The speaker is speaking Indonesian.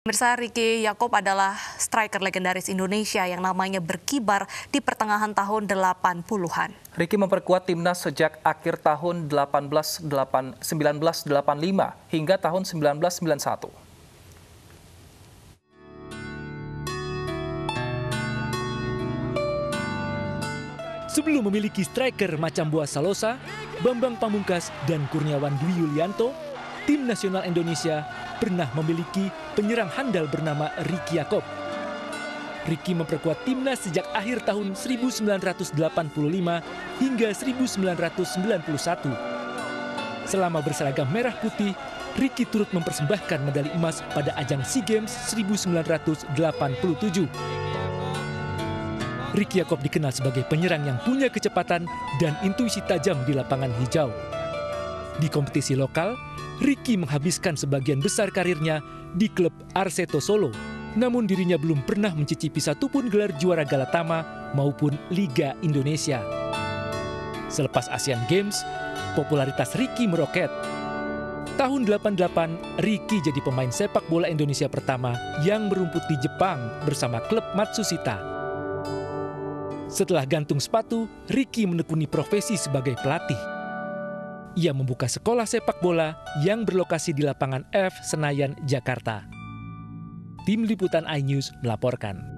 Pemirsa Ricky Yakob adalah striker legendaris Indonesia yang namanya berkibar di pertengahan tahun 80-an. Ricky memperkuat timnas sejak akhir tahun 18, 1985 hingga tahun 1991. Sebelum memiliki striker macam Buas Salosa, Bambang Pamungkas, dan Kurniawan Dwi Yulianto, tim nasional Indonesia pernah memiliki penyerang handal bernama Ricky Yakob. Ricky memperkuat timnas sejak akhir tahun 1985 hingga 1991. Selama berseragam merah putih, Ricky turut mempersembahkan medali emas pada ajang SEA Games 1987. Ricky Yakob dikenal sebagai penyerang yang punya kecepatan dan intuisi tajam di lapangan hijau. Di kompetisi lokal, Ricky menghabiskan sebagian besar karirnya di klub Arseto Solo. Namun dirinya belum pernah mencicipi satupun gelar juara Galatama maupun Liga Indonesia. Selepas Asian Games, popularitas Ricky meroket. Tahun 88, Ricky jadi pemain sepak bola Indonesia pertama yang merumput di Jepang bersama klub Matsushita. Setelah gantung sepatu, Ricky menekuni profesi sebagai pelatih. Ia membuka sekolah sepak bola yang berlokasi di lapangan F Senayan, Jakarta. Tim Liputan iNews melaporkan.